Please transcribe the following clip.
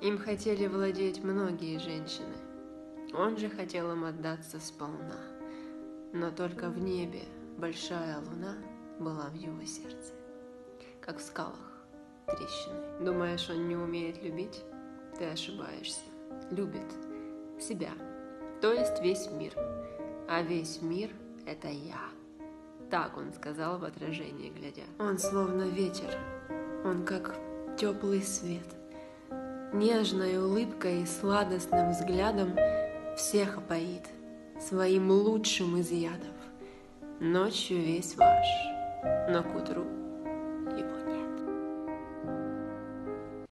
Им хотели владеть многие женщины. Он же хотел им отдаться сполна. Но только в небе большая луна была в его сердце, как в скалах трещины. Думаешь, он не умеет любить? Ты ошибаешься. Любит себя, то есть весь мир. А весь мир — это я. Так он сказал в отражении, глядя. Он словно ветер, он как теплый свет — нежной улыбкой и сладостным взглядом всех опоит своим лучшим из ядов. Ночью весь ваш, но к утру